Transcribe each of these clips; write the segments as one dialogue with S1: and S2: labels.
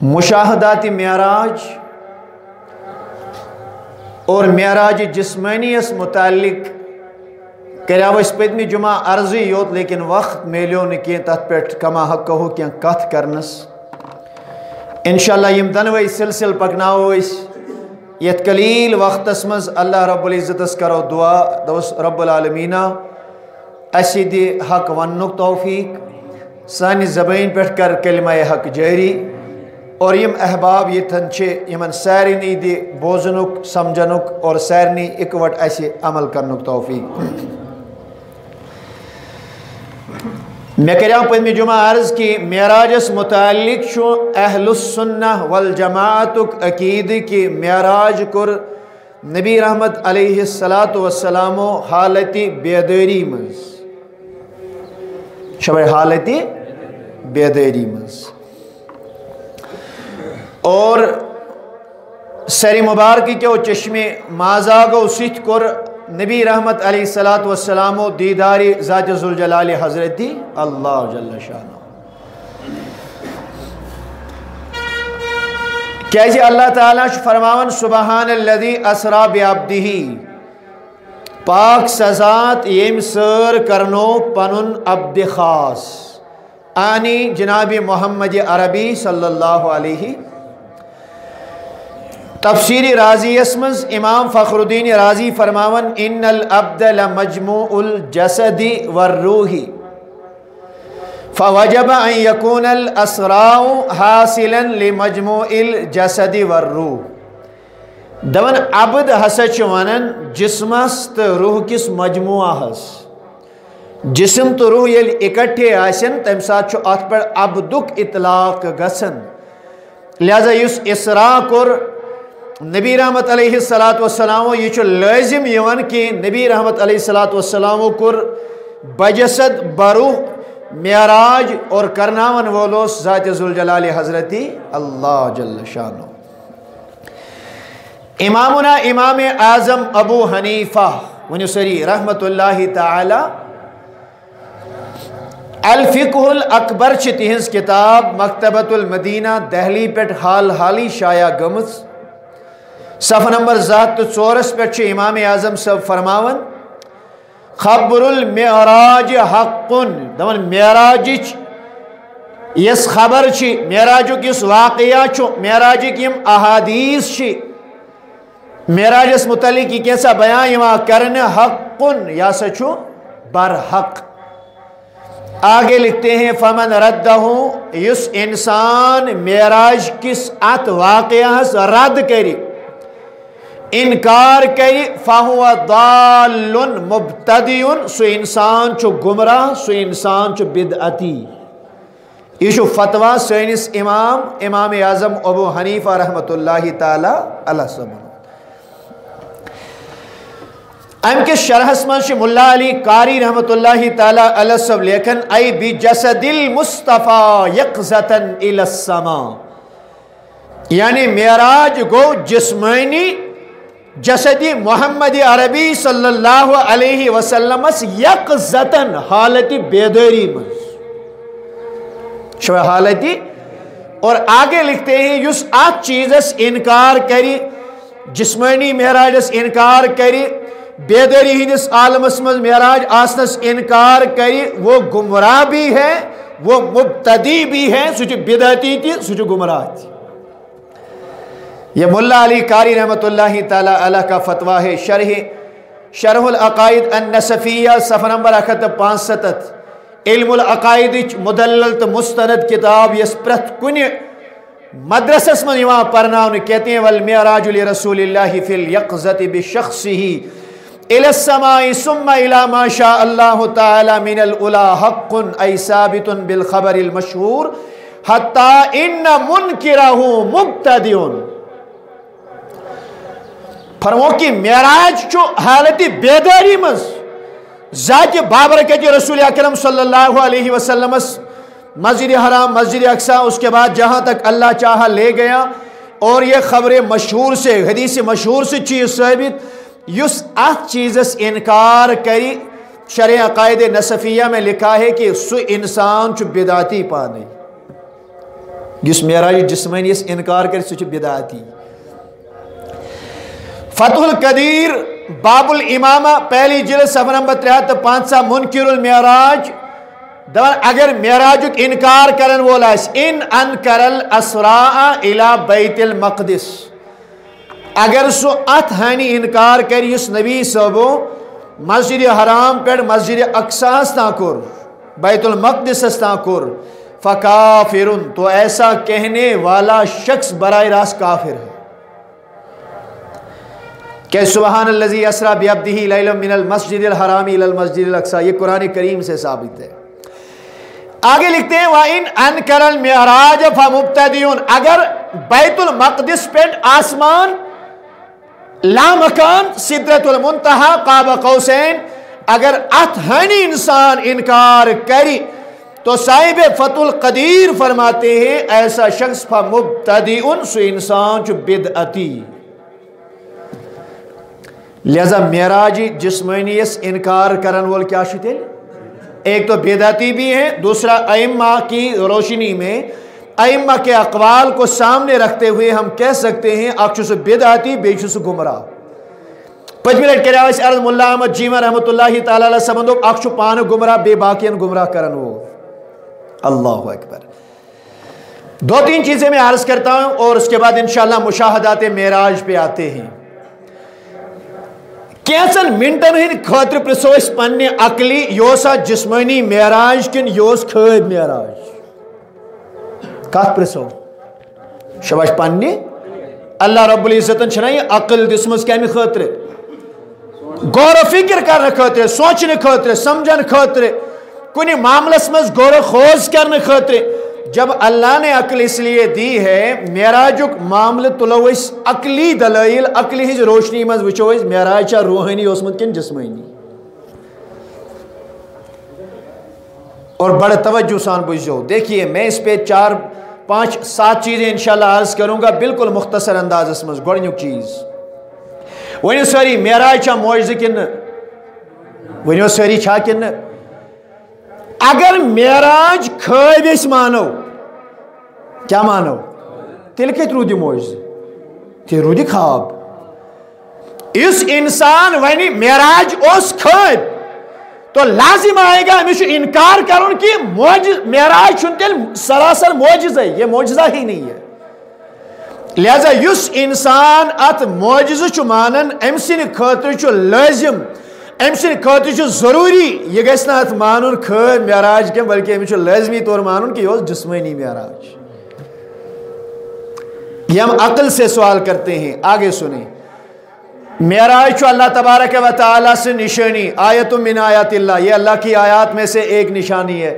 S1: मुशाहदात मराज और मराज जिसमानियस मुतल कर। पदम जुमा अर्जी योत, लेकिन वक्त मेलो न कह पे कमा हक कहो क्या कथ करनस। इनशाला दनवे सिलसिल पकनाओ ये कलील वक्त मज अल्लाह रब्ज़त करो, दुआ दोस रबालमीना अस दि हक वन तोफ़ीक। सान जबान पे कर कलमा हक जारी और यम अहबाब यन सारे दि बोजनुक समझनुक और सारे इकवट अमल कर तोफ़ी मे कर पदम जुमा अर्ज़ कि, मराजस मुतल अहलुसन्ना वल जमातुक अकीद कि मराज कुर नबी रहमत सलात वसलामो हालत बेदारी मज। हालत बेदारी मज। और सर मुबारक के चश्मे माजा गो सिथ कुर नबी रहमत सलात वसलाम दीदार ज़ातुलजलाल हज़रती अल्लाह शाह क्या अल्लाह ताला फरमावन सुबहान लदी असरा बेअब्दी पाक सजात यम सर करनो पनुन अब्द खास। आनी जनाब मोहम्मद अरबी सल्लल्लाहु अलैहि तफसीर राजीस मज इमाम फ़खरुद्दीन राज़ी फरमावन इन अब्दल मजमूल जसदी वर्रूही फ़वजब यकून असराउ हासिलन मजमूल जसदी वर्रू दवन अबद हसा वन जिसमस तो रूह किस मजमुआस जिसम तो रूह ये इकट्ठे तम सात अत पे इतलाक गसन। लिहाजा इस इसरा कोर नबी रहमत सलात वसलाम यह लाजिम कि नबी रहमत सलात वसलाम कुर बजसद, बरुह मराज और करनावन वोलोस ज़ातुलजलाल हज़रती अल्लाह जल इमाम आज़म अबू हनीफ़ा वन सरी रहमत अलफ़िकुल अकबर तिहज किताब, मकतबतुल मदीना दहली पे हाल हाली शाया गमज नंबर ज़ात तो चोरस पे इमाम आज़म सब फरमावन खबरुल मराज हकुन दवन मराज यस खबर मराजुक यस वाकया मराज यम अहादीस मराजस मुतलिक यह कैसा बयान कर हकुन यह सा बर हक आगे लिखते हैं फमन रद्द इस इंसान मराज किस अत वाकया रद्द करी इनकार करी फाहुआ मुबतदीन सो इंसान चु गुमराह, सो इंसान चु बिदअती। यह फतवा सैनिस इमाम इमाम आज़म अबू हनीफा रहमतुल्लाहि ताला अम के शरहस मज अली कारी ताला अलसब लेखन आई बि जसदिल मुस्तफ़ा यकजतन इलस्समा यानी मेराज गो जिस्मानी जसदी मोहम्मद अरबी सल्लल्लाहु अलैहि वसल्लमस यकजतन हालत बेदारी मज हालती। और आगे लिखते हैं, युस अत चीज़स इनकार करी, जिस्मानी महराजस इनकार करी, बेदारी हंदिस आलमस मज महराज आसनस इनकार करी, वो गुमराह भी है, वो मुबतदी भी है सह बिदती सह गुमराह ये मुल्ला अली कारी रहमत ताला का फतवा है, शरह, शरहुल अकायद नसफ़िया नंबर अखत पाँच सतत इल्मुल मुदल तो मुस्तनद किताब, यस प्रथ कुन मदरसस में पढ़ना कहते हैं, वल मराजुल रसूल फिल यकजत बशख्सी इलसमाई सुम्मा अल्लाह ताला मिनल उला हक्कुन ऐ साबितुन बिल खबर मशहूर, हत्ता इन मुनकिरहु मुब्तदिउन। फरमो कि मराज हालत बेदारी मज बाबर के रसूल अक्रम सल्लल्लाहु मस्जिद हराम मस्जिद अक्सा उसके बाद जहाँ तक अल्लाह चाह ले गया और ये खबर मशहूर से हदीस मशहूर से चीज़ साबित युस अत इनकार करी शर अकायद नसफ़िया में लिखा है कि सु इंसान चु बिदाती पानी जिस मेराज जिसमानियस इनकार कर सह बिदाती फतुल कदीर, बाबुल इमामा, पहली जिल सफ़र नंबर त्रे तो पांचा मुनकिर मेराज। दवन, अगर मेराज इनकार कर वोल इन अन करल असरा इला बैतल मकदिस। अगर सह अत हानि इनकार कर नबी सबो, मस्जिद हराम पे मस्जिद अक्सास ता कोर बैतुल मकदस ता कोर फ़का फिर तो ऐसा कहने वाला शख्स बर रास्त काफिर है। क्या सुबहान लजी असरा बेअब्दी मिनल मस्जिद हरामी मस्जिद अक्सा। ये कुरान करीम से साबित है। आगे लिखते हैं, वह इन अनकरल महराज फमुबतदीन अगर बैतुल मकदस पे आसमान, लामकान, सिद्रतुल मुंतहा, काबा कौसैन, अगर अथहनी इंसान इनकार करी तो साहिब फतुल कदीर फरमाते हैं, ऐसा शख्स मुबतदी उन सु इंसान चु बिदअती लिहाजा मेराजी जिसमनीस इनकार करन वोल क्या एक तो बेदाती भी है दूसरा अम्मा की रोशनी में अम्मा के अकवाल को सामने रखते हुए हम कह सकते हैं अक्षुस बेदाती बेशुस गुमराह पचमी लट कर अर्ज़ मुल्ला अहमद रहमत ताला समंदो अक्ष पान गुमराह बे बाकियन गुमराह करन वो अल्लाह अकबर दो तीन चीज़ें मैं अर्ज़ करता हूँ और उसके बाद इंशाल्लाह मुशाहदात मेराज पे आते हैं कैसन मिनटन हंद खतर प्रिसो पे अकली योसा जिस्मानी मेराज किन योस खब मेराज। कत प्रिसो? शबाश पन्ने? अल्लाह रब्बुल इज़्ज़तन यह अकल दिसमस कम खतर। गौर फ़िक्र कर खतर, सोचने खतर, समझन खतर कुछ मामलस मज गौर खोज करने खतर। जब अल्लाह ने अकल इसलिए दी है, मेराजुक मामल तुलो अकली दलाइल अकली हज रोशनी मज वो मेराज रूहानी किन जिसमानी। और बड़े तवज्जो सान बुझो। देखिए, मैं इस पे चार, पाँच, सात चीज़ें इंशाल्लाह अर्ज़ करूँगा, बिल्कुल मुख्तसर अंदाज मज गुक चीज़। वन सारी मेराज मोज किन? वन सारी किन? अगर मेराज खब मानो क्या मानो तेल कत रूद मोज ते रूद खाब। इस इंसान, वन मेराज खब तो लाजिम आएगा अमिश इनकार कर कि मोज, मेराज तेल सरासर मोजिज ये मोजा ही नहीं है। लिहाजा युस इंसान अत मोजिज मानन अम सद लाजिम अम सद ज़रूरी यह गत मान खब मेराज कह बल्कि अमिश लाजमी तौर मान कि यह जिसमानी मेराज ये हम अकल से सवाल करते हैं, आगे सुने। मेराज अल्लाह तबारक व ताली से निशानी, आयत मिन आयात ये अल्लाह की आयात में से एक निशानी है।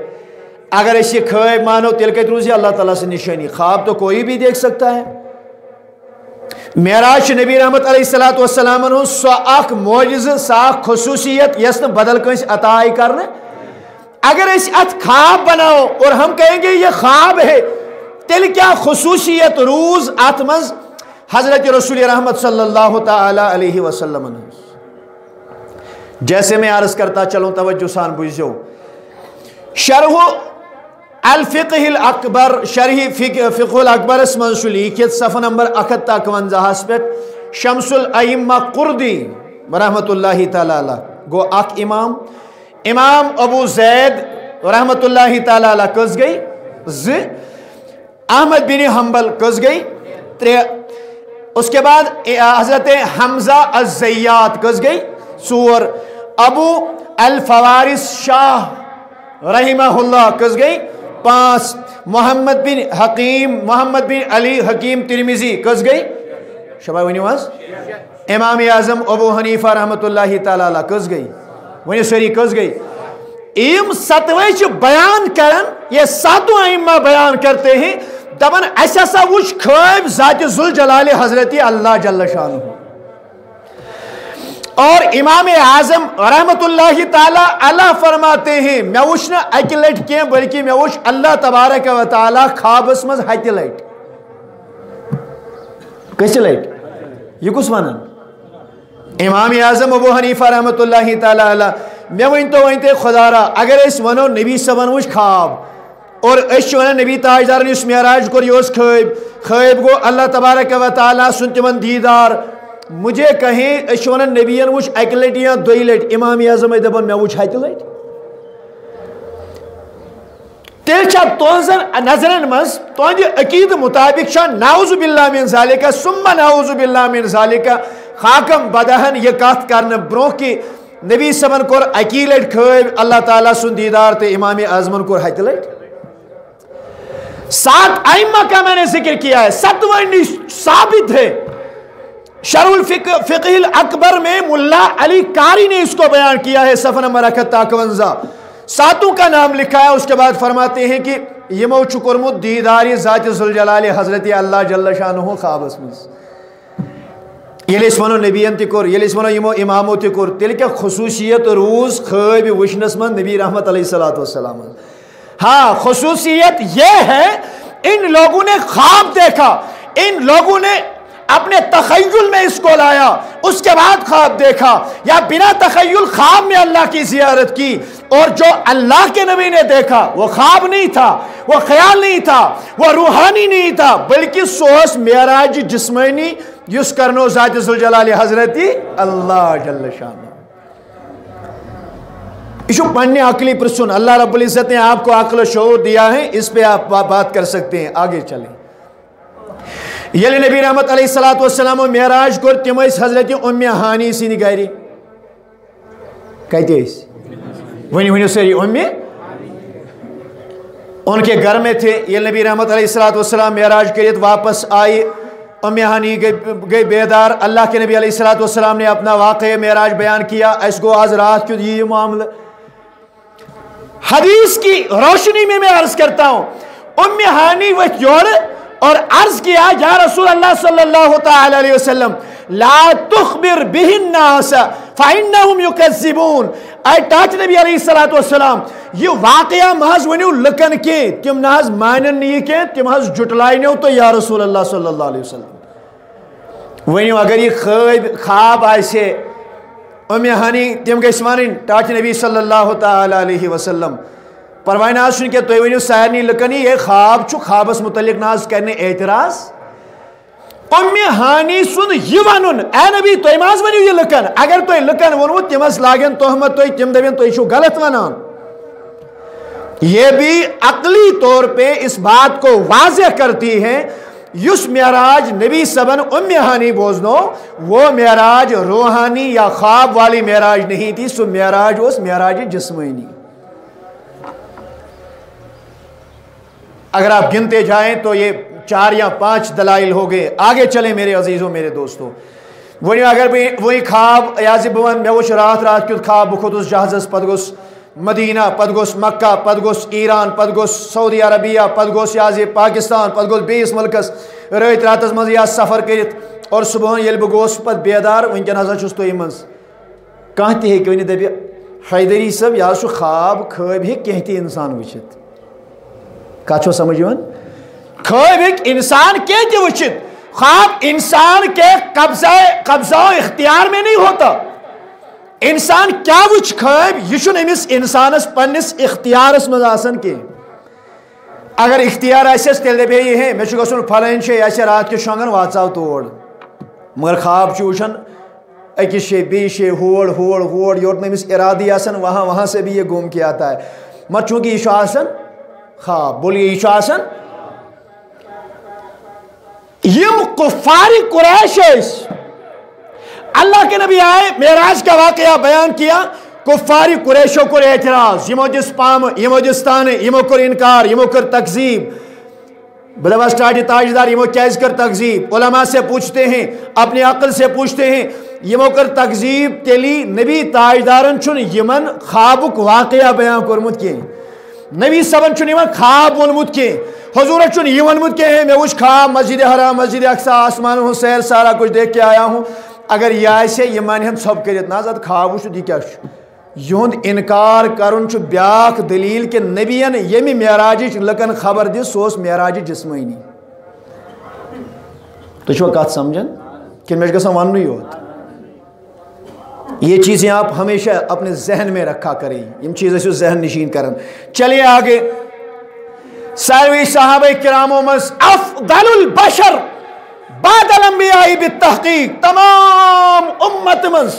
S1: अगर इसे खैब मानो तिल के रूसी अल्लाह ताला से निशानी, ख्वाब तो कोई भी देख सकता है। मेराज नबी रहमत सलाम सख मोज साख खसूसियत, यस बदल कंस अताई कर अगर अत ख्वाब बनाओ और हम कहेंगे ये ख्वाब है तेल क्या खसूसियत रूज अत मज हज़रत रसूल रहमत वसल्लम जैसे मैं अर्ज़ करता चलो, तवज्जो सान बुझो। शरह अलफ़िल अकबर शरही फ़िकुल अकबर मज लिखित सफ़ नंबर अकत अकवंजाहस पे शमसुल कुर्दी रहमत ताला गो इमाम इमाम अबू जैद रहमत ताला कस गई ज अहमद बिन हम्बल कस गई त्रे उसके बाद हज़रत हमजा अजयात कस गई सूर अबू अलफवारिस शाह रही कस गई पाँच मोहम्मद बिन हकीम, मोहम्मद बिन अली, हकीम, तिरमिजी, कस गई? शबा वन इमाम आज़म, अबू हनीफा रहमत ताला, कस गई? वन सरी कस गई? इम सतवे बयान कर ये सातों इमा बयान करते हैं दपन असा वो खब ज़ात जुल जलाल हज़रत अल्लाह जल शान और इमाम आज़म रहमत अल्लाह फरमाते हैं मे वुच न अक लट कह बल्कि मे वुच अल्लाह तबारक व ताला खाबस मज हत लट कस लट यह कुस वन इमाम आज़म अबू हनीफा रहमत मे वन तो वन खुदारा, अगर वनो नबी सबन वुच खाब, और वन नबी ताजदार महराज कोर यह खब खब गो अल्लाह तबारक व ताली सुन तिमन दीदार मुझे कहें वन नबियन वो अक लट या दुई लट इमाम आज़म दपान मे वो हत लट तेल तुहन नजरन मज तुंद अकीद मुताबिक नाउजुबिल्ला मिन जालिका, सुम्मा नाउजुबिल्ला मिन जालिका, खाकम बदहन यह कत कर ब्रो कि नबी सबन कोर अकी लट खब अल्लाह ताला सुन दीदार तो इमाम आजमन कोर हत लट सात आइमा का मैंने ज़िक्र किया है सतवंडी साबित है। शरुल फिकहिल अकबर में मुल्ला अली कारी ने इसको बयान किया है, सफ़र नंबर अकवंजा सातों का नाम लिखा है, उसके बाद फरमाते हैं कि यमो चुकुरमुद, दीदारी ज़ात जलाल हज़रत अल्लाह जल्ल शाह ख्वाबस मज ये वनो नबीन तोर ये वनो यमो इमामो तोर तेल क्या खसूसियत रूज खब वुशनस मन नबी रहमत सलाम हाँ खसूसियत यह है, इन लोगों ने ख्वाब देखा, इन लोगों ने अपने तखयुल में इसको लाया, उसके बाद ख्वाब देखा। या बिना तखयुल ख्वाब में अल्लाह की जियारत की, और जो अल्लाह के नबी ने देखा, वो ख्वाब नहीं था, वो ख्याल नहीं था, वो रूहानी नहीं था, बल्कि सोस मेराज जिसमनी, युस करनो जातजलाल हज़रत अल्लाह जल्ल शान। यह पन्ने अकली प्रसुन अल्लाह रब्बुल ने आपको अकल शोर दिया है, इस पे आप बात कर सकते हैं, आगे चलें। ये नबी रहमत सलाम महराज कोर तम हज़रत उम हानी सिंद गर कत वन वन सारी उनके घर में थे ये नबी रहमत सलाम महराज कर वापस आए उम हानी गई बेदार अल्लाह के नबी सलाम ने अपना वाक़ महराज बयान किया अस गो आज रात क्यों ये मामला हदीस की रोशनी में मैं अर्ज़ करता हूँ उम हानी वह जोड़ और अर्ज़ किया, या रसूल अल्लाह सल्लल्लाहु अलैहि वसल्लम, ला तुखबिर बिहिन नास, फाइन्नहुम टाच नबी अलैहि वसलाम वाकया महज वनियो लकन के, तिम नहज मानन के, तिम हज तो या रसूल अल्लाह सल्लल्लाहु अलैहि वसल्लम। अगर ये ख्वाब ख्वाब आसे उम हनी, तिम गस वन टाच नबी सल्लल्लाहु अलैहि वसल्लम परवान आज क्या तुम वो सारे लुकन, ये ख्वाब ख्वाबस मुतलिक नाज कर एतराज़। हानी सुन वन ए नबी तुम आज वन यह लुकन। अगर तुम लुकन वोनमु तम लागन तहमत तुम तम दपन तुम गलत वनान ये भी अकली तौर पे इस बात को वाजह करती है, युस महराज नबी सबन उम हानी बोजनो, वो महराज रूहानी या ख्वाब वाली महराज नहीं थी, सो महराज उस महराज जिसमानी अगर आप गिनते जाएँ तो ये चार या पाँच दलाइल हो गए। आगे चले मेरे अजीज़ों, मेरे दोस्तों। वही अगर भी, वही खाब याज बवन मे वो रात रात क्युत खाब बह खोतुस जहाजस पद गोस मदीना पद गोस मक्का पद गोस ईरान पद गोस सऊदी अरबिया पद गोस याज पाकिस्तान पद गोस बेस मुल्कस रत रात मज या सफ़र कर और सुबह ये बह गोस पे बेदार वनकन हसा तुम मज कह तक दपि हैदरी सब यह खाब खब हे कह इंसान वचित कत समझ ख्वाब इंसान के वचित ख्वाब इंसान के कब्जा कब्जा इख्तियार में नहीं होता। इंसान क्या वुच खब यह इंसानस पन्निस इख्तियारस मज के। अगर इख्तियार आस तेल दपे ये मे गुन फलान रात के शोंगन वाचाव तोड़। मगर ख्वाब वुचान अकिस शे, बे शे, होड़ योर नमिस इरादी वहाँ वहाँ से भी ये घूम के आता है। मत चूँकि यह ख्वाब बोलिए ईशासन यम कुफारी कुरैश अल्लाह के नबी आए, मेराज का वाकया बयान किया, कुफारी कुरैशों को एतराज़, यमो जिस पाम, यमो जिस्तान यमो कर इनकार, यमो कर तकजीब। बलवास्टाज ताजदार, यमो क्या कर तकजीब। उलमा से पूछते हैं, अपने अकल से पूछते हैं, यमो कर तकजीब तेली नबी ताजदारन चुन यमन खाबुक वाकया बयान कोरमुत के नबी सबन खाब वोनमुत के। हजूर यह वनमुत के मे वुच खाब, मस्जिद हरा, मस्जिद अक्सा, आसमान सैर सारा कुछ देख के आया हूँ। अगर यह आसे यह मान सब कर ना खाब वुच यह क्या युंद इनकार कर ब्याख दलील के नबियन यमि महराज लकन खबर दी सह महराज जिसमानी तुम कत समझन कि मे वन योत ये चीज़ें आप हमेशा अपने जहन में रखा करें। इन चीज़ों से जहन नशीन करें चलिए आगे। सारवी साहब करामो मज अफदल बशर, बादल अम्बियाई तहकीक, तमाम उम्मत मज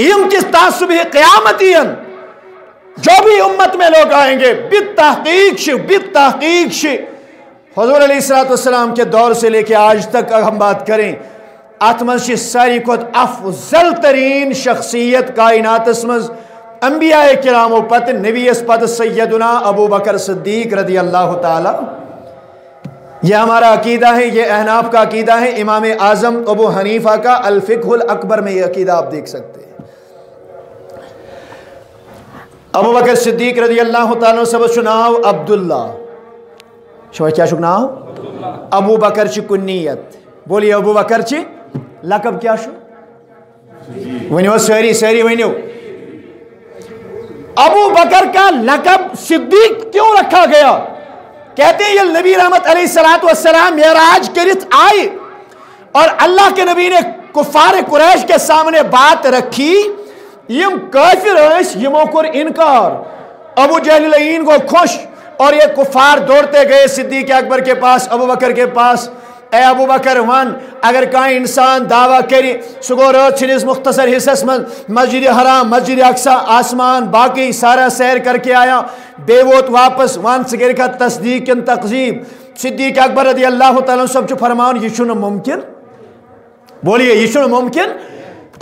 S1: इम किस तासुब क़यामतियन जो भी उम्मत में लोग आएँगे, बित तहकीक बित तहकीक हजूर सलाम के दौर से लेके आज तक हम बात करें अत मज सारी खुद अफजल तरीन शख्सियत कायनात मज। अम्बिया करामो पत नबीस पत सैदना अबू बकर सद्दीक रदी अल्लाह ताला। यह हमारा अकीदा है यह अहनाफ का अकीदा है इमाम आज़म अबू हनीफ़ा का अलफ़िकुल अकबर में यह अकीदा आप देख सकते हैं। अबू बकर सिद्दीक रदी अल्लाह ताला सब चुनाव अब्दुल्ला। क्या चुनाव अबू बकर ची कुन्नीयत। बोलिए अबू बकर ची लकब क्या सारी सारी वनो अबू बकर का लकब सिद्दीक क्यों रखा गया? कहते हैं, ये नबी रहमत सलाम मेराज करित आए और अल्लाह के नबी ने कुफार कुरैश के सामने बात रखी, यम काफिर यमो कर इनकार अबू जहलीन को खुश, और ये कुफार दौड़ते गए सिद्दीक अकबर के पास, अबू बकर के पास ए अबू बकर वन अगर कहीं इंसान दावा करी सह गो रस मुख्तसर हिस्सस मज मस्जिद हराम, मस्जिद अक्सा, आसमान, बाकी सारा सैर करके आया बे वोत वापस वन सह कर तस्दीक तकजीब। सिद्दीक अकबर रदी अल्लाह सब फरमान यह मुमकिन? बोलिए यह मुमकिन?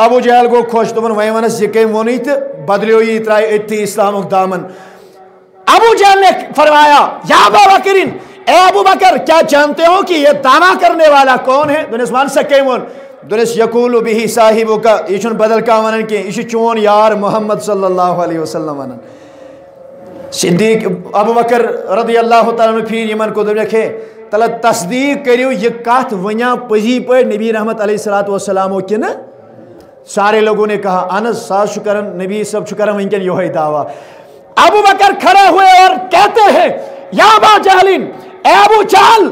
S1: अबू जहल गो खुश दोपन वह वनस यह कम वोन तो बदलो यह त्राय अति इस्लाम दामन अबू जहल ने फरमाया, या बाबा अबू बकर क्या जानते हो कि यह दावा करने वाला कौन है? दुनिस वन सके वो दुनिस यकूल बिही साहिब का यह बदल का वन कि यह चोन यार मोहम्मद सल्लल्लाहु अलैहि वसल्लम वन सिद्दीक अबू बकर रदी अल्लाह फिर यमन को रखे। तल तस्दीक करो यह कत वनिया पजी पे नबी रहमत सलाम कि सारे लोगों ने कहा, अनस साज कर नबी, सब कर वनकन यो दावा। अबू बकर खड़े हुए और कहते हैं, या बा जहलिन अबू चाल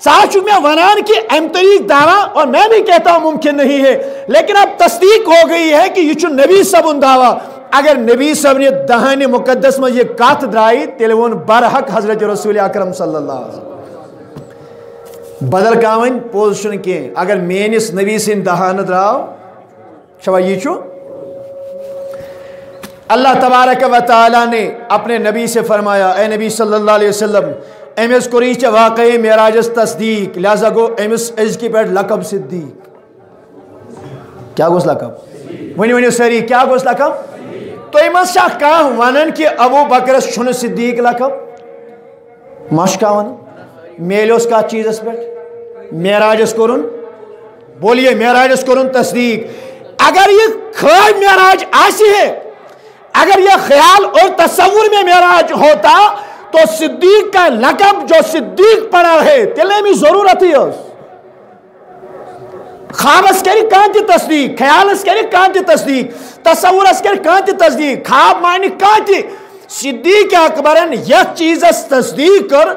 S1: साचु में वनान की अम तरीक दावा और मैं भी कहता हूँ, मुमकिन नहीं है। लेकिन अब तस्दीक हो गई है कि यह नबी सब दावा, अगर नबी सबने दहान मुकदस में यह कत द्राई तेल वो बरहक हज़रत रसूल अक्रम सल्लल्लाहु बदल का वन पोज कह अगर मेनिस नबी सिंद दहान द्राव शवा यह अल्लाह तबारक व ताली ने अपने नबी से फरमाया, ए नबी सल्लल्लाहु अलैहि वसल्लम अमिस कुरी वाक़ मेराजस तस्दीक। लिहाजा गो अमिस अजकि पे लकब सिद्दीक। क्या गोस लकब? वन वन, सारी, क्या गोस लकब? तो मज कह वन कि अबू बकरस सिद्दीक लकब? मश कह वन मेलोस कत चीज़स पे मेराजस कुरन? बोलिए, मेराजस कुरन तस्दीक। अगर ये ख्वाब मेराज है, अगर यह ख्याल और तस्वुर में मेराज होता तो सिद्दीक का लकब जो सिद्दीक पड़ा है तेले में ज़रूरत ही खाबस करी कान तस्दीक, ख्यालस करी कान तस्दीक तस्वुरस करी कान तस्दीक, खाब मानि कान सिद्दीक अकबरन यह चीज़ तस्दीक कर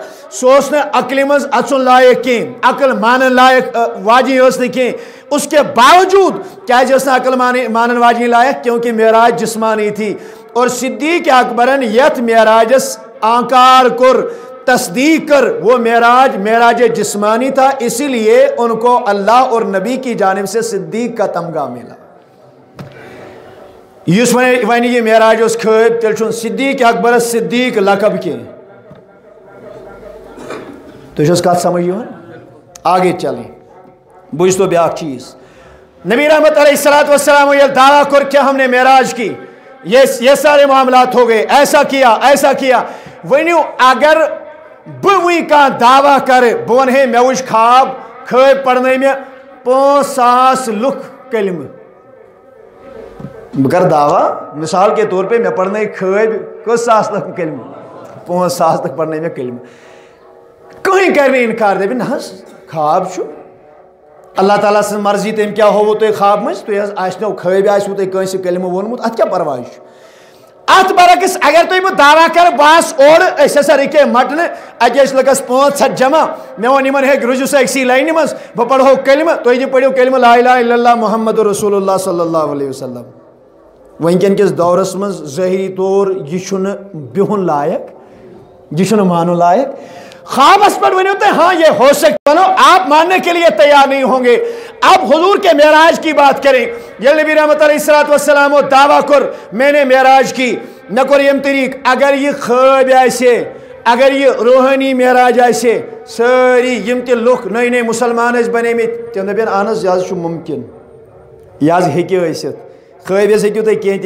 S1: ने अकल मज अचुन लायक कह अकल मान लायक वाजी कह उसके बावजूद, क्या अकल मान वाजी लायक? क्योंकि मेराज जिसमानी थी। और सिद्दीक अकबरन यथ मेराजस आकार कर, तस्दीक कर। वो मेराज मेराज जिस्मानी था, इसीलिए उनको अल्लाह और नबी की जानब से सिद्दीक का तमगा मिला। युस वन ये मेराज खब तेल सिद्दीक अकबर, सिद्दीक लकब के। तो कत समझ आगे चलें। बुझ तो ब्या चीज़। नबी रहमत सलाम दावा कर क्या हमने मेराज की? ये ये सारे मामला हो गए। ऐसा किया ऐसा किया। वनु अगर बह कह दावा कर बह वन हे, मे वो खाब खब पढ़न मे पाँच सास लुख कलम बह कर दावा, मिसाल के तौर पे मे पढ़न खब कस सास लुख कलम पाँच सास तक पढ़न मे कलम कहीं कर इनकार दे ना खाब अल्लाह ताला सज मर्ज़ी तम क्या हो तो खाब मज तुम आसनो खब आसो तुम कलम वोनमुत। अत क्या परवाह अत बरकस अगर तुम बह दावा कर बस ओर हसा रुके मटन अत लगस पाँच सत जमा, मे वो इन हे रुजु अक्सी लाइन मज बह पढ़ो कलम तुम पढ़ो कलम, ला मोहम्मद रसूल सल्ला वनकन किस दौरस मज तौर यह बिहुन लायक यह मानो लायक। ख्वाबस पर वन तो हाँ ये हो सकता बनो, आप मानने के लिए तैयार नहीं होंगे। अब हजूर के मेराज की बात करें। ये नबी रहमत वसलाम दावा कर मैंने मेराज की। न कर यम तरीक, अगर यह ख्वाब आसे अगर यह रूहानी मेराज आसे सारी यम ते लुख नई नई मुसलमान बने तम दपन अहन यह मुमकिन। यह हेकि ख्वाबिस हेकू तुम कह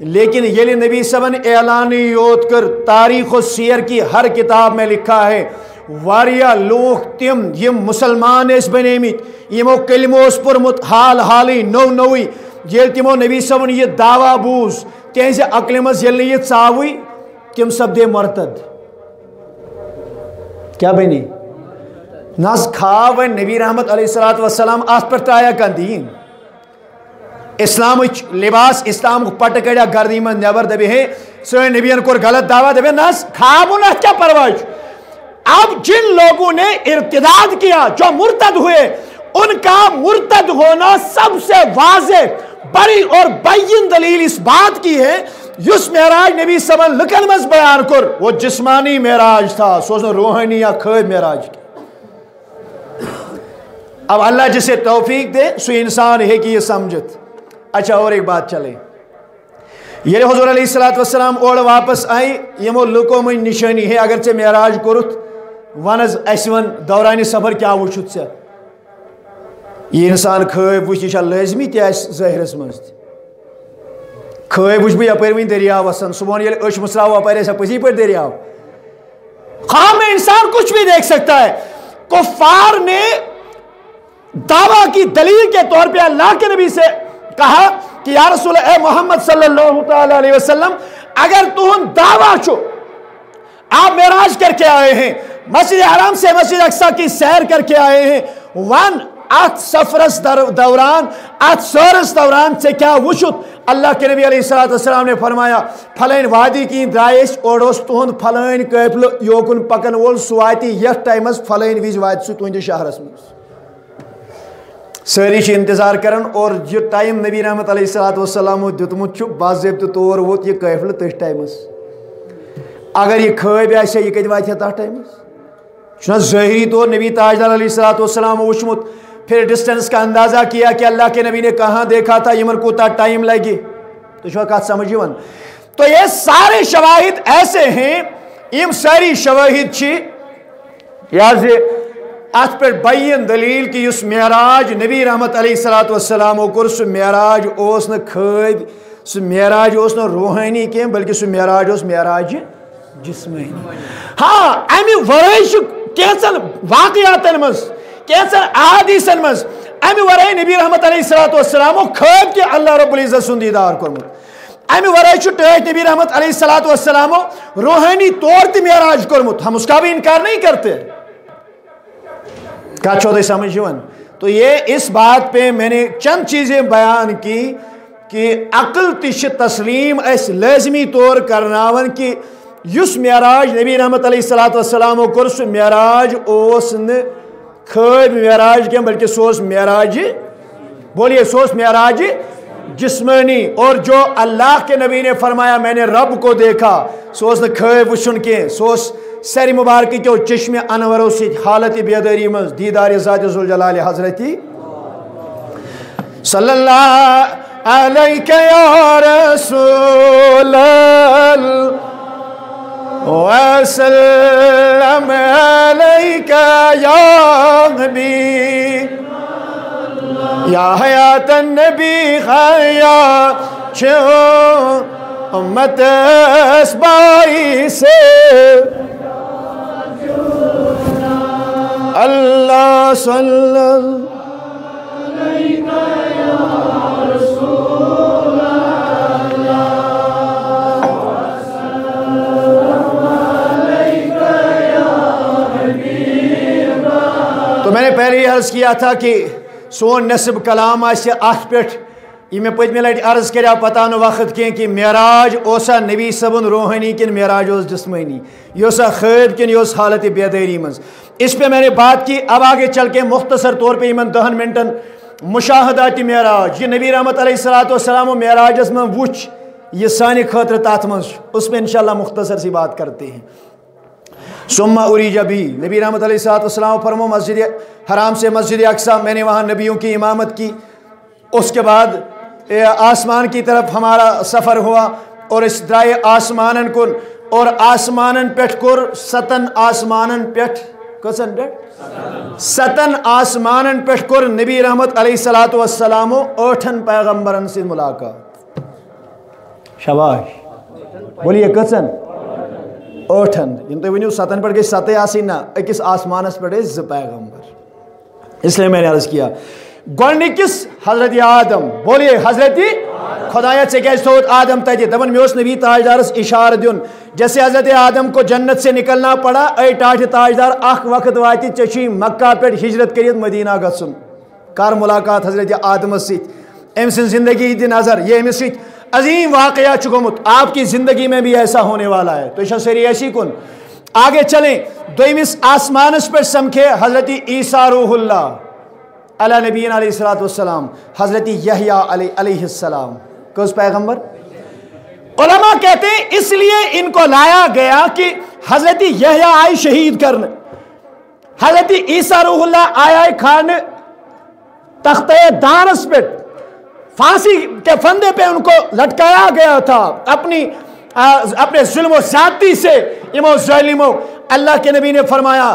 S1: लेकिन ये नबी सबन ऐलान योत कर तारीख सैर की हर किताब में लिखा है, वारिया लोग तिम यम मुसलमान बनेमित यमो कलमो पुरमुत हाल हाल नौ नौ ये तमो नबी सबन यह दावा बूज तेज अकल ये चावी, तम सपदे मरतद। क्या बनी? नज खा वन नबी रहमत वसलाम अत पर आया कह दीन। इस्लाम लिबास इस्लाम पट कड़ा गर्दी मन नबर दबे हे। सन नबियन को गलत दावा दबे ना, क्या परवाह अब जिन लोगों ने इर्तदाद किया, जो मुर्तद हुए, उनका मुर्तद होना सबसे वाजे बड़ी और बैन दलील इस बात की है। युस महराज नबी समन लकन मज बयान कर, वो जिस्मानी महराज था, सोच रूहानी या खैब महराज अब अल्लाह जिसे तौफीक दे, सो इंसान है कि ये समझत। अच्छा और एक बात चले। ये हजूर सलाम और वापस आई, यमो लुको मन निशानी है अगर चे मेराज कोरुत वन अस वन दौरान सफ़र क्या वुचुत से? ये इंसान खब वुच यह लाजमी तहरस मज खब वुच बह यप दरिया वसन सुबह ये अश मुसराव अपर ऐसा पसी पे दरियाव खाम में इंसान कुछ भी देख सकता है। कुफार ने दावा की दलील के तौर पे अल्लाह के नबी से कहा कि या रसूल, ए मोहम्मद सल्लल्लाहु अलैहि वसल्लम, अगर तुम दावा चो, आप मेराज करके आए हैं, मस्जिद हराम से मस्जिद अक्सा की सैर करके आए हैं, वन अत सफरस दौरान अत सरस दौरान से क्या वुशुत अल्लाह के नबी सलाम ने फरमाया फलन वादी की द्राइश और तुहद फलन कफल योकुन पकन वोल सह वाति टाइमस फलन विज वात सह तुहद शहरस मज सारी इंतज़ार कर और यह टाइम नबी रहमत वसलाम दुतमुत बाबत तौर वोत यह कैफल तथ टाइमस अगर यह खब आ यह कत वात तथ टाइमस जहरी तौर नबी ताजदार वसलाम वुचमुत फिर डिस्टेंस का अंदाज़ा किया कि अल्लाह के नबी ने कहाँ देखा था, यमन कोता टाइम लगे। तो कत समझ तो ये सारे शवाहिद ऐसे हैं यम सारी शवाहिद अत पे बैन दलील कि उस महराज नबी रहमत सलाम कोर सह महराज न खब सह महराज न रूहानी कह बल्कि सह महराज महराज जिसमानी। हाँ अमि वर वाकयातन मज कैसन अहादीसन मज अमि नबी रहमत सलाम खब कि अल्लाह रबुल्ज़त सुन दीदार अमि टच नबी रहमत सलाम रूहानी तौर त महराज कोर्मुत हम उसका भी इनकार नहीं करते। क्या चौदह समझ तो ये इस बात पे मैंने चंद चीज़ें बयान की कि अकल तिश तस्लीम अस लाजमी तौर करनावन कि युस महराज नबी रहमत सलाम कोर सह न खब महराज क्या बल्कि सोस महराज बोलिए सोस महराज जिस्मानी, और जो अल्लाह के नबी ने फरमाया, मैंने रब को देखा न खब वुन के, सोस सर मुबारक क्यों चश्मे अनवरों से हालत बेदारी मज दीदार जलाल हजरती। वसल्लम अलैका या नबी। या हयात नबी खया, छो उम्मत बाई से। अल्लाह तो मैंने पहले ही अर्ज़ किया था कि सोन नसब कलाम अत पे ये पदम लट अर्ज़ कर पता वक्त कह कि मराज ओसा नबी सबन रूहानी किन मराज जिसमानी, योसा खैब किन योस हालत बेदारी मज इस पे मैंने बात की, अब आगे चल के मुख्तसर तौर पर इन दहन मिनटन मुशाहदात मराज, ये नबी रहमत सलाम मराजस में वुच, ये सान खतर तथ मज उसमें इनशाला मुख्तसर सी बात करते हैं। सुम्मा उरी जबी नबी रहमत सलाम फरमो मस्जिद हराम से मस्जिद अक्सा, मैंने वहाँ नबियों की इमामत की, उसके बाद आसमान की तरफ़ हमारा सफ़र हुआ और इस द्राय आसमानन कुन और आसमानन पेट कुर सतन आसमानन पेट कसन पेट सतन आसमानन पेट कुर नबी रहमत सलात वसलामो ओठन पैगम्बरन से मुलाकात। शबाश। बोलिए कसन ओठन। यम तुम सतन पे गई सत आसी ना अकिस आसमानस पे गई पैगंबर इसलिए मैंने अर्ज़ किया गोनिकिस हज़रत आदम बोलिए हज़रत खुदाया से क्या सोत आदम तजे दमन मे नबी ताजदारस इशार दिन जैसे हज़रत आदम को जन्नत से निकलना पड़ा ऐ टाठ ताजदार वक्त वात ची मक्का पे हिजरत कर मदीना गसन कर मुलाकात हज़रत आदम सम ज़िंदगी दी नज़र ये अमिस अजीम वाकया गुमुत आपकी ज़िंदगी में भी ऐसा होने वाला है तो शरी ऐसी कुन आगे चलें दोमिस पर समखे हज़रत ईसा रूहुल्ला अला नबीन सलाम। हज़रत यहियासलाम कस पैगंबर कहते हैं इसलिए इनको लाया गया कि हज़रत यहिया आई शहीद करने। हज़रत ईसा रूहुल्ला आया खान तख्त दानस पे फांसी के फंदे पे उनको लटकाया गया था। अपनी आ, अपने जुल्म से इमो जलिमो अल्लाह के नबी ने फरमाया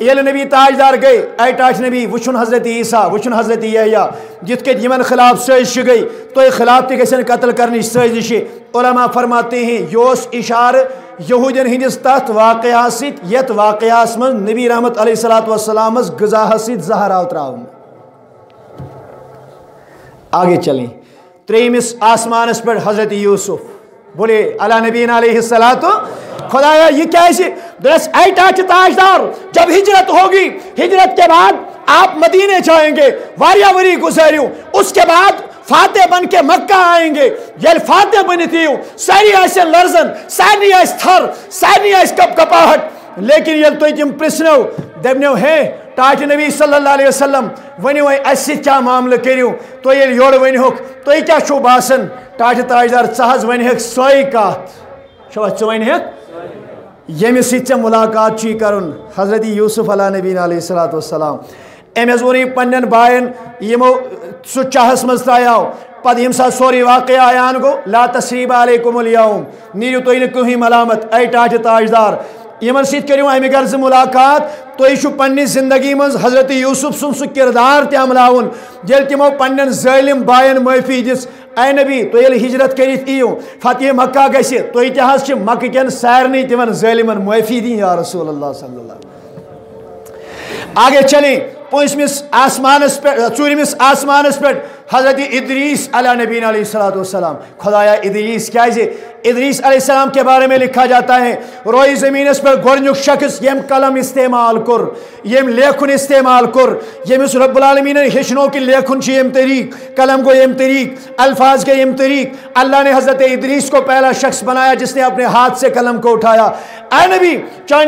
S1: ये नबी ताजदार गए आई टाच नबी वुन हज़रत ईसा वुन हज़रत यहिया जित के यमन खिलाफ साजिश गई तो खिलाफ तक गन कत्ल कर साजिश उलमा फरमाते हैं, योस इशार यहूदन हंदिस तथ वाकया सत वाकयास नबी रहमत सलाम गजा जहर आव त्रावन आगे चलें। त्रेमिस आसमानस पे हज़रत यूसुफ बोले, अला नबीन तो खुदाया, ये क्या ऐसा ताजदार जब हिजरत होगी, हिजरत के बाद आप मदीने जाएँगे वारिया वरी गुजरियो उसके बाद फाते बन के मक्का आएँगे। ये फाते बनी थी सारी ऐसे लर्जन सारी ऐस थर सारी ऐस कप कपाहट लेकिन ये तो तुम प्रश्नो दपनो हे टाट नबी सल्लल्लाहु अलैहि वसल्लम, वनो अस क्या मामल करो तो ये योर वनहुक तो क्या छो बासन टाट ताजदार चहज वन सोई कत च वन यमिस सत मुलाकात ची कर हज़रत यूसुफ अला सलात वसलम अमेज वो पन्न बायन यमो सह चाहस मज तयाव पे ये सोरे वाक़ आयान गो, ला तसरीबा अलकुम नीरु तुम कहीं मलामत अ टाट ताजदार। इन सो अमि गर्ज मुलाकात तुम पि ज़िंदगी मं हज़रत यूसुफ सुन सह किरदार तमलावन ये तमो पन्न जालिम बायन माफ़ी दिस ऐ नबी तुम ये हिजरत कर फतेह मक्का गि तुम मक कन सारे तिम जालिमन माफ़ी दिन या रसूल अल्लाह आगे चलें पमिस आसमानस पे चूरमिस आसमानस पे, हज़रत इदरीस अला नबीन सलाम खुदाया इदरीस, क्या इदरीस अलैहिस्सलाम के बारे में लिखा जाता है, रोई ज़मीन पर गोरनुक शख्स यम कलम इस्तेमाल कर, यम लेखन इस्तेमाल कर यमिस रब्बुल हेचनो कि लेखन यम तरीक, कलम को यम तरीक, अल्फाज के यम तरीक। अल्लाह ने हज़रत इदरीस को पहला शख्स बनाया जिसने अपने हाथ से कलम को उठाया। ए नबी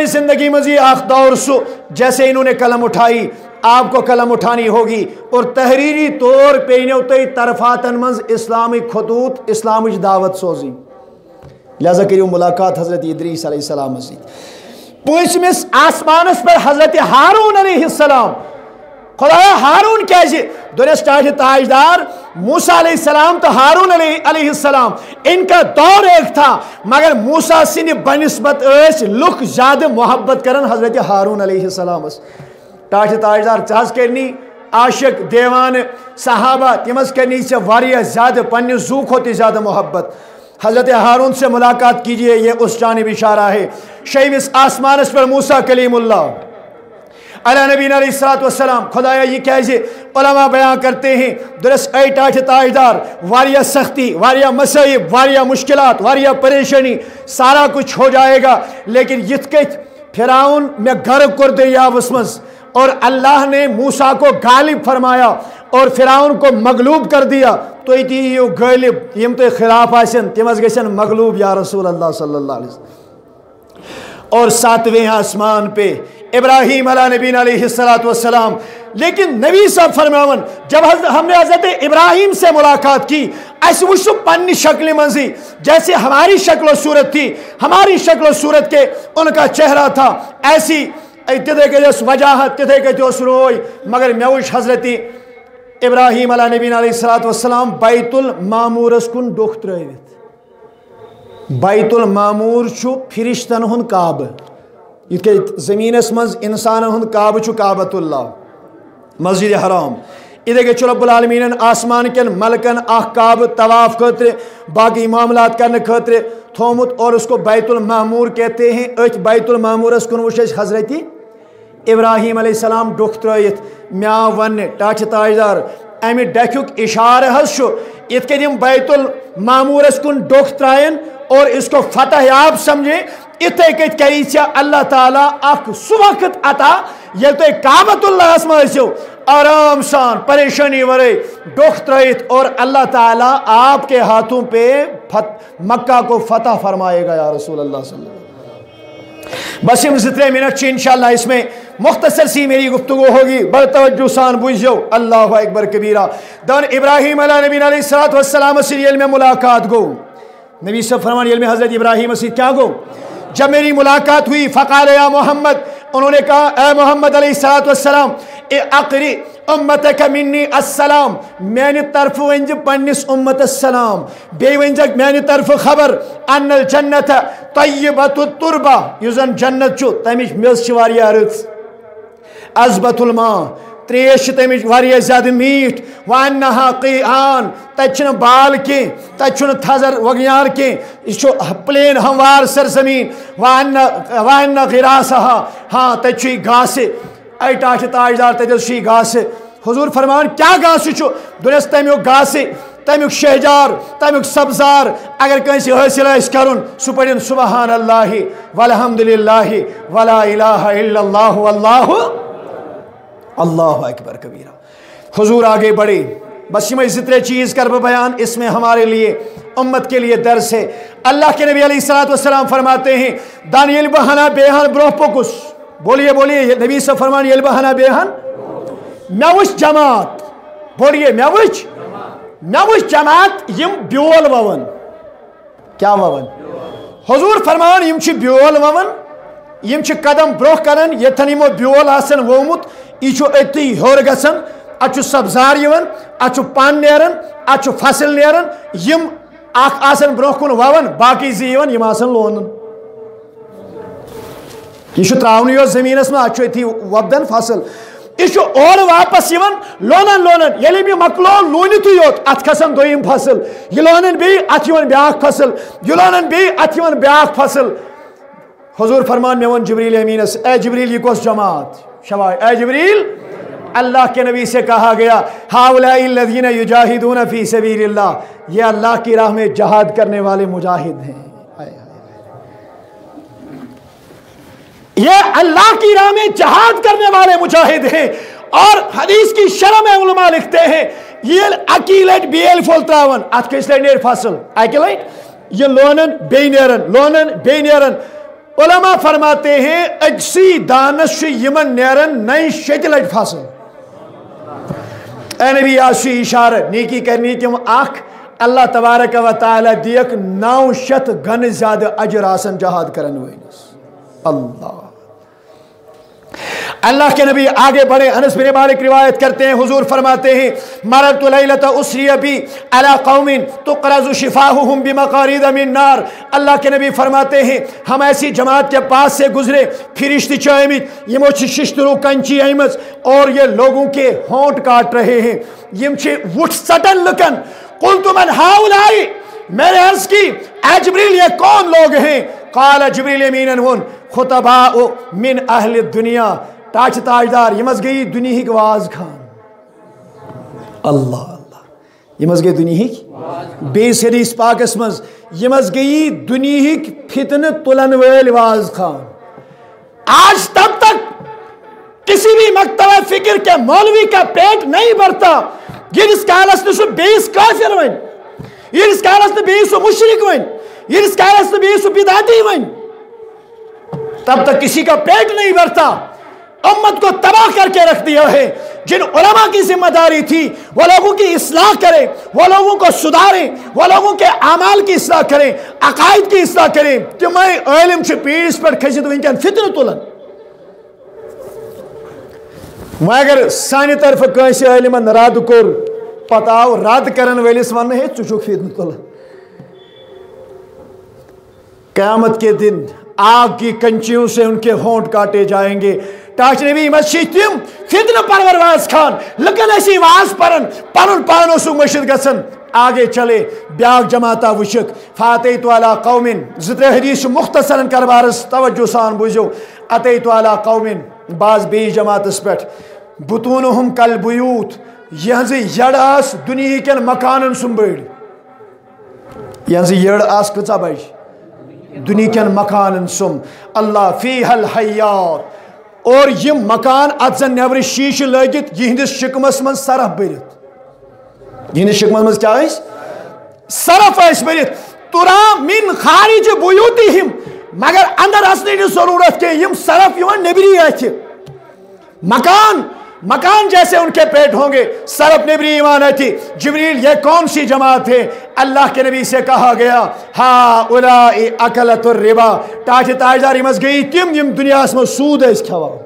S1: ज़िंदगी मजी आख दौर सो, जैसे इन्होंने कलम उठाई आपको कलम उठानी होगी। और तहरीरी तौर पे तो तरफातन मज इस्लामी खतूत इस्लामी दावत सोजी। लिहाजा करो मुलाकात हज़रत इदरीस सलाम पूछमिस आसमानस पर हज़रत हारून सलाम खुदाया हारून क्या दुनिया चाहे ताजदार मूसा सलाम तो हारून सलाम। इनका दौर एक था, मगर मूसा सिंह बनस्बत लुख ज़्यादा मोहब्बत कर हज़रत हारून सलाम टाश ताजदार चहस करनी आशिक देवान सहाबा तिमस करनी से ज़्यादा पन्ने जू खोत ज़्यादा मोहब्बत। हज़रत हारून से मुलाकात कीजिए, ये उस जानब इशारा है। शहीम इस आसमानस पर मूसा कलीमुल्ला अला नबी सलाम खुदाया ये उलमा बयान करते हैं दुरस ऐ टाठ ताजदार वारिया सख्ती, वारिया मसइब वारिया मुश्किलात, वारिया परेशानी, सारा कुछ हो जाएगा। यित यथ फिराउन में घर कर दरियावस मज और अल्लाह ने मूसा को गालिब फरमाया और फिराउन को मगलूब कर दिया। तो यो गालिब यम तो खिलाफ आसन तम गन मगलूब या रसूल अल्लाह वसल्लम। और सातवें आसमान पे इब्राहिम नबीन सलाम लेकिन नबी साहब फरमावन, जब हमने हज़रत इब्राहिम से मुलाकात की ऐसे वो पन्नी शक्ल मजी, जैसे हमारी शक्ल सूरत थी, हमारी शक्ल सूरत के उनका चेहरा था, ऐसी तिथे गस वजाहत तिथे गस रोय मगर मे वुच हज़रत इब्राहिम अला नबीन सलात वसलाम बैतुल मामूरस कुन डोख त्रवित बैतुल मामूर फिरिश्तन हुन काब। ये ज़मीनस मज इंसान हूँ काब काबतुल्ला मस्जिद हराम। इधे गए रबालमीन आसमान कन मलकन काब तवाफ खतर, बाकी मामला कर खतर, थोमुत और उसको बैतुल मामूर कहते हैं। अथ बैतुल मामूरस कुन वो हज़रत इब्राहिम सलाम डुख त्रत म्या वन टाछ ताजदार अमि डख्युक इशार इत बैतुल मामूरस कुन डुख त्रायन और इसको फतह याब समझे इथे कत कर अल्लाह ताला अख सुवक्त अता ये तो काबतुल्लाह मो आराम सान परेशानी वरे डुख त्रत और अल्लाह ताला आपके हाथों पे फत, मक्का को फतह फरमाएगा या रसूल अल्लाह बस इन जितने मिनट इनशा इसमें मुख्तसर सी मेरी गुफ्तु होगी। बड़ तवजो सान बुझो। अल्लाह अकबर कबीरा। दौन इब्राहिम सलाम में मुलाकात गो। नबी सब फरमान में हज़रत इब्राहिम क्या गो? जब मेरी मुलाकात हुई फ़कार मोहम्मद, उन्होंने कहा, ए मोहम्मद सलाम ए अकरी उम्मत कमिनी असलाम मैंने तरफ़ वंज पन्निस उम्मत सलाम बे वंज मैंने तरफ़ खबर अनल जन्नत तय्यबत तुरबा युस जन्नत छु तमिच मेज रच अजबतुल त्रेश तमिच ज़्यादा मीठ वन नहा आन तन बाल कह तन वगयार कह प्लेन हमवार सरजमीन वन वन गिरास हाँ तथ गास अटा ताजदार तथ गास हजूर फरमान, क्या गास दुनस तमुक गास तमुक शहजार तमुक सब्जार। अगर कंस हासिल कर पड़न सुबहान अल्लाह वलहमदिल्ला वला अल्लाह अकबर कबीरा। हजूर आगे बढ़े। बस में जितने चीज़ कर बयान, इसमें हमारे लिए, उम्मत के लिए दर्स है। अल्लाह के नबी सलाम फरमाते हैं दानियल बहाना बेहान ब्रोह पोकुस। बोलिए बोलिए नबी सब फरमान ये बहाना बेहन मेवुच जमात बोलिए मेवुच मेवुच जमात यम ब्योल ववन क्या ववन हजूर फरमान यम ब्योल ववन यम कदम ब्रोह कर यथन यमो ब्योल आसन वोमुत यह अति हर गसान अत सब्जार अत पन नेरन अत फ़सल नेरन यम आसन ब्रोह कुन ववन बाकी जीवन यम आसन लोनन यह त्रावन यो जमीनस में अत वपदन फ़सल यह और वापस लोनन लोनन ये यह मकलो लूनित योत अत खसन दोम फ़सल यह लोनन बे अत ब्या फ़सल यह लोनन बे अत ब्या फ़सल हजूर फरमान मे वन जबरील अमीनस ए जबरील यह कस जमात शबाश ए जबरील अल्लाह के नबी से कहा गया हाउलादीन युजाहिदून फ़ी सबील्ला ये अल्लाह की राह में जहाद करने वाले मुजाहिद हैं ये अल्लाह की राह में जहाद करने वाले मुजाहिद हैं। और हदीस की शर्म उलमा लिखते हैं, ये अकीलट बेल फोलत्रावन अत कसले फ़सल। अकीलट ये लोनन बेनरन लोनन बेनरन उलमा फरमाते हैं, अजसी दानश यमन नरन नई शत लट फ़सल। नबी आशी इशार, नेकी करनी तुम अख अल्लाह तबारक व ताली दियक नौ शत गन ज़्यादा अजर आसन जहाद करन वस अल्लाह। अल्लाह के नबी आगे बढ़े, अनस बिन मालिक रिवायत करते हैं, हुजूर फरमाते हैं मरत लैलत उसरी अभी अला कौमिन तो करज शिफाहुम बिमकारीद मिन नार। अल्लाह के नबी फरमाते हैं, हम ऐसी जमात के पास से गुजरे, फिरिश्त चमित यमो शिश्तरू कंची अमज और ये लोगों के होंठ काट रहे हैं। यम वुट सटन लुकन। कुल तुमन हाउलाई, मेरे अर्ज़ की अजबरील ये कौन लोग हैं? काल जबरील मीन खुतबा मिन अहल दुनिया। टाच ताजदार यम गई दुनिहिक वाज खान। अल्लाह अल्लाह। यम गई दुनिहिक बेस हदीस पाकस मज यम गई दुनिहिक फितन तुलन वल वाज खान। आज तब तक किसी भी मकतबा फ़िक्र के मौलवी का पेट नहीं भरता यस कालस सह बेस काफिर वन यस कालस बेस मुशरिक वन यस कालस बेस बिदाती वन तब तक किसी का पेट नहीं भरता। उम्मत को तबाह करके रख दिया है। जिन उलमा की ज़िम्मेदारी थी, वो लोगों की इसलाह करें, वो लोगों को सुधारें, वो लोगों के अमाल की इसलाह करें, अकायद की इसलाह करें, कि तमें इलम पीड़िस पे खसित वनकन फितर तुलन। वह अगर सान तरफ़ कलिमन रद कोर पत आव रद कर वलिस वन हे चुक फितर तुल क्यामत के दिन आग की कंचियों से उनके होंठ काटे जाएँगे टाच नबी मस्जिद तिम फितन परवर वाज खान, लकन वाज पनुन पानो सु मस्जिद गसन। आगे चले, ब्याग जमाता वुशक। फाते वाला कौमिन जित्र हदीस मुख्तसरन करबारस, तवज्जो सान बुझो। अते वाला कौमिन, बाज बे जमातस पे बुतून हम कल बुयूत यह यड़ आस दुनिया कन मकान सुंबड़ यह यड़ आस कचा बज दुनिकन मकान सुम अल्लाह फ़ी हयात। और यम मकान अत जन नबर शीश लगित यहंदिस शिकमस मन सरफ बरित यहंदिस शिकमस मज क्या सरफ आस बरित तुरा मिन खारिज बुयूति हिम मगर अंदर असने ज़रूरत के यम सरफ यवन नबरी अथ मकान मकान जैसे उनके पेट होंगे। सरफ नबरी ईमान थी। जबरील, ये कौन सी जमात है? अल्लाह के नबी से कहा गया, हा उला अकलत रिबा। टाठ ताजदारी मज गई तिम यम दुनिया में सूद है खवा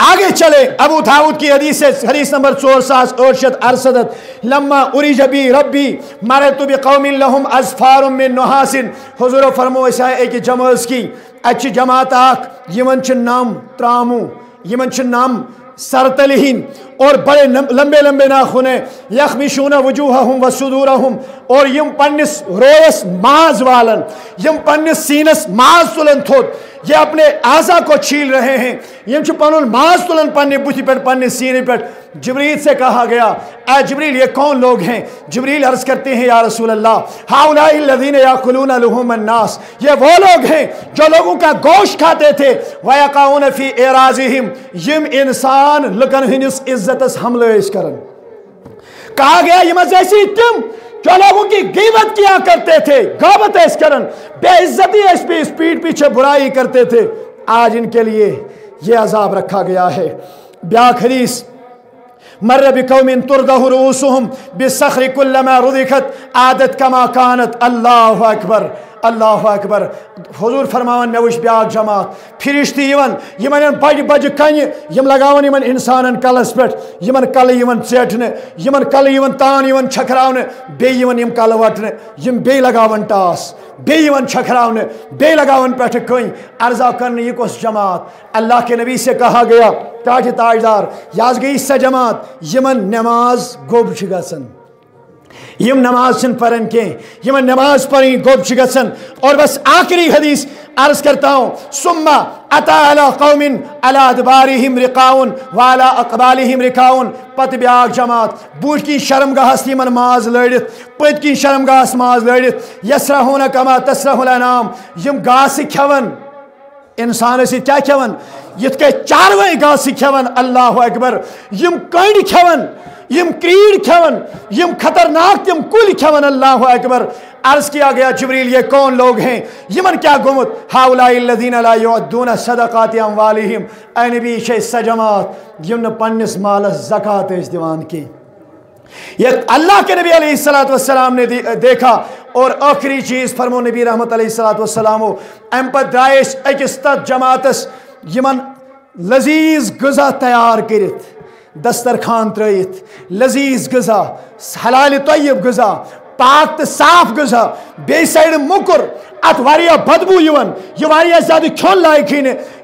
S1: आगे चले, अबू दाऊद की हदीस हदीस नंबर चोर सास अरशद अरसदत लम्मा उरी जबी रब्बी, मारे तो भी कौमिन लहुम अजफार में नुहासिन। हुजूर फरमो एक जमात की अच्छी जमात आख, यमन नाम त्रामू। यमन नाम सरतलहीन और बड़े लंबे लंबे नाखुन यखमिशून वजूह हम वसदूर हम और यम पन्नस रोयस माज वालन, यम पन्नस सीनस माज तुलन थोद। ये अपने आजा को छील रहे हैं। यम पन माज तुलन पन्ने बुथि पे पन्ने, सीने पे जबरील से कहा गया ए जबरील, ये कौन लोग हैं? जबरील अर्ज़ करते हैं, या रसूल अल्लाह हाउलादीन याकुलून नास ये वो लोग हैं जो लोगों का गोश्त खाते थे। वयकाउन फ़ी एराजिहिम। यम इंसान लुकन हंदिस इज़्ज़त हमले कर कहा गया यम ऐसी तुम जो लोगों की गिबत किया करते थे, गाबत करन बेइज्जती पे पीठ पीछे बुराई करते थे। आज इनके लिए ये अजाब रखा गया है। ब्या खरीस मर बिकौमिन तुरदहरूसुम बिसखर कुल्लमा रुदिखत आदत कमा कानत अल्लाह अकबर। अल्लाह अकबर हजूर फरमान मे वुच ब्या जमात फिरिश्त इन बज बज कन यम लगावन इन इंसान कलस पे इन कल चेटन इन कल तान छकरावन बेम कल वटन बे लगावन टास बेवन छकरावन बे लगावन पे कई अर्जा कर यह कस जमात अल्लाह के नबी से कहा गया ताज ताजदार याज गई स जमात यमन नमाज़ गोब गसन यम नमाज़ पढ़न कह नमाज़ पढ़ी गोब गसन और बस आखिरी हदीस अर्ज़ करता हूँ, सुम्मा अता कौमिन अला अदबारिहिम रिकाउन वाला अकबालिहिम रिकाउन। पत ब्याक जमात बूट की शर्मगाहस यमन माज लड़ित पत की शर्मगाहस माज लड़ित। यसरा होना कमा तसरा नाम, यम गास खेवन इंसान क्या खेवन? यथ चारवे गास खेवन, अल्लाह अकबर। यम कंड खेवन यम क्रीड खेवन यम खतरनाक तम कुल खेवन, अल्लाह अकबर। अर्ज़ किया गया, जबरील, ये कौन लोग हैं? यमन क्या गुमत? हाउलादीन सदक़ात वालिम नबी शे सजमात यम पन्नस मालस जक़ात दिवान की। ये अल्लाह के नबी सलाम ने देखा और आखिरी चीज़ फरमो नबी रहमत सलाम अम पे द्रायस अकिस तथ जमातस, यमन लजीज गज़ा तैयार करित, दस्तरखान त्रयित, लजीज गज़ा, हलाल तयब गज़ा, पाक तो साफ़ गज़ा बे साइड मुकुर अत बदबू यह ज़्यादा खोन लायक ही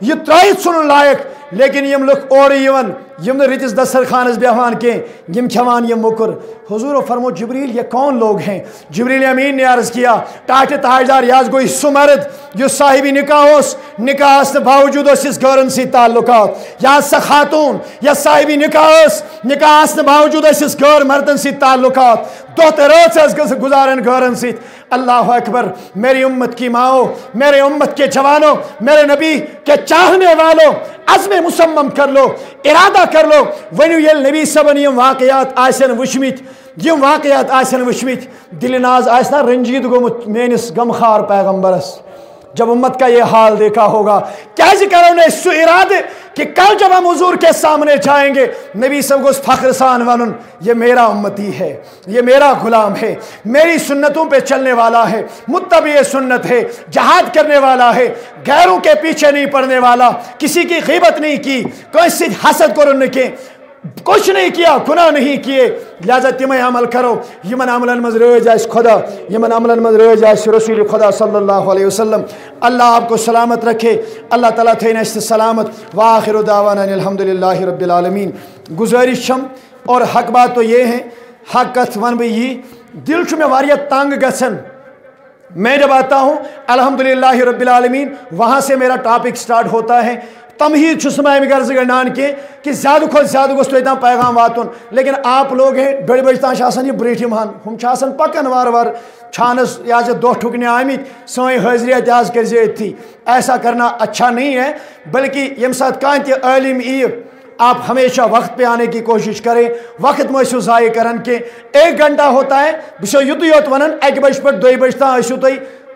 S1: यह त्रयित सुन लायक, लेकिन यम लुक और यम रितिस दस्तरखानस बेहवान के यम खवान यम मुकुर हजूर फरमो जबरील ये कौन लोग हैं जबरील अमीन ने अर्ज़ किया टाटे ताजदार याज गो सु मर्द साहिबी निकाह निकाह बावजूद गरन सी ताल्लुकात या स खातून या साहिबी निकाह निकाह बावजूद गर मर्दन सी ताल्लुकात दो तो रात गुजारन गरन अल्लाह अकबर, मेरी उम्मत की माओ, मेरे उम्मत के जवानों, मेरे नबी के चाहने वालों, अज़म मुसम्म कर लो, इरादा कर लो। वन ये नबी सबन, यम वाकयात आसन वुशमित, यम वाकयात आसन वुशमित। दिल नाज आसना रंजीद गोमुत मेनिस गमखार पैगम्बरस
S2: जब उम्मत का ये हाल देखा होगा। कैसे करो ने इस इरादे कि कल जब हम हजूर के सामने जाएँगे, नबी सबको फ़ख्रसान वन ये मेरा उम्मती है, ये मेरा गुलाम है, मेरी सुन्नतों पे चलने वाला है मुतब ये सुन्नत है, जहाद करने वाला है, गैरों के पीछे नहीं पड़ने वाला, किसी की गिबत नहीं की, कोई हसद कर के कुछ नहीं किया गुना नहीं किए। लिहाजा तमें अमल करो। यमन अमलन मज रोज आ खुदा। यमन अमलन मज रोज आ रसूल खुदा सल्लल्लाहु अलैहि वसल्लम। अल्लाह आपको सलामत रखे। अल्लाह ताला थे सलामत। वाखिर अलहमदिल्ला रबालमीन गुजारिश और हक बात तो ये है, हक कथ वन बह यी, दिल में वारिया तंग गसन। मैं जब आता हूँ, अल्हम्दुलिल्लाह रबालमीन वहाँ से मेरा टॉपिक स्टार्ट होता है। तमहीद छुसमाम गर्ज गंडान के कि ज़्यादा खुद ज़्यादा गोस तुम पैगाम वातुन। लेकिन आप लोग हैं, बड़ बज तान यह ब्रिठिम हन हम पकन वार वार छानस आज दो ठुकने आमित सोई हाजरियत आज कर ऐसा करना अच्छा नहीं है, बल्कि यम साथ कह आलिम ई आप हमेशा वक्त पे आने की कोशिश करें, वक्त मो ज़ाय कर एक घंटा होता है बह युत योत वन अक बज पे दो बज तान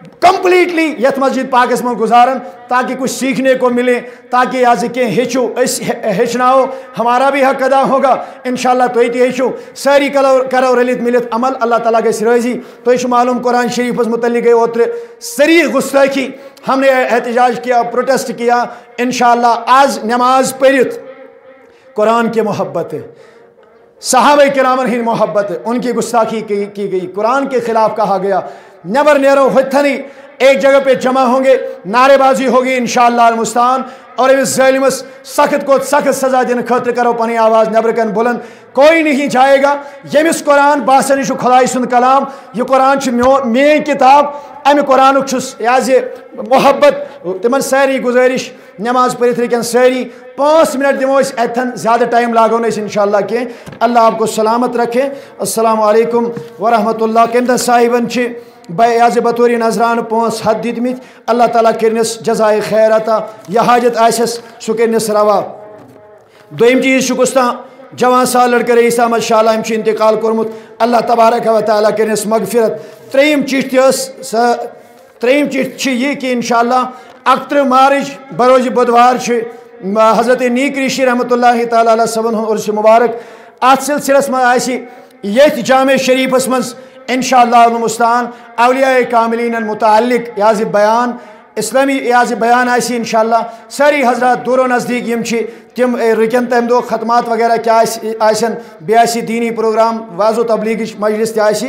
S2: तुम कंप्लीटली यथ मस्जिद पाकस में गुजारन, ताकि कुछ सीखने को मिले, ताकि आज के हेचु हेचनाओ, हमारा भी हक अदा होगा। इन तो ये हेचु, सारी करो करो, रलित मिलित अमल, अल्लाह ताला के सिरोजी तो यह मालूम कुरान शरीफ मुतल गए ओत्र सरी गुस्ताखी हमने एहतजाज किया, प्रोटेस्ट किया इन आज नमाज़ पढ़ित। कुरान की मोहब्बत साहब करामन मोहब्बत, उनकी गुस्ताखी की गई। कुरान के खिलाफ कहा गया नबर नेरो हथनी एक जगह पे जमा होंगे, नारेबाजी होगी इन मुस्तान और इस सख्त को सख्त सजा दिन खतर करो पनी आवाज़, नबर कन बुलंद। कोई नहीं जाएगा। यमिस कुरान, बासन यह खुदाई सुंद कलाम। यह कुरान मेन किताब। अमि कुरान याज मोहब्बत। तिमन सारी गुजारिश, नमाज़ पढ़ित रिकन सारी। पाँच मिनट दिमो अथन ज़्यादा टाइम लागो ना इनशाला कह अल्लाह आपको सलामत रखे। असलकम वरहमल कम साहिबन बयाज बतौर नजरान पोस हद दितमित अल्लाह ताला करनस जजाय खैर यह हाजत आसस सह करनस रवा दोम चीज़ शुकुस्ता जवान साल लड़के रईस अहमद शाह इंतकाल कोर्मुत अल्लाह तबारक व ताली करनस मगफिरत त्रेम चिठ त्रेम चिठ यह कि इनशाला अकत्र मार्च बरोज बुधवार हज़रत नीक ऋषि रहमत तबन उर्स मुबारक अत सिलसिलस ये जाम शरीफस मज इनशालास्तान अलिया कामिलीन मुतल याज बयान इस्लामी याज बयान आसी इनशाला सारी हजरात दूर नज़दीक यम तम रुकन तम दो खतमात वगैरह क्या आसन बी दीनी प्रोग्राम वाजो तबलीग मजलिस तह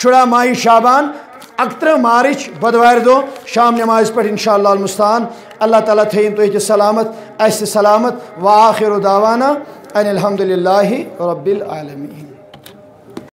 S2: शुरा माही शाबान अकतर मार्च बदवार दो शाम नमाज़ पे इनशालास्तान अल्लाह ताला थीन तो सलामत अस सलामत वाखिर दावाना अनिलहमदिल्ला रबालमीन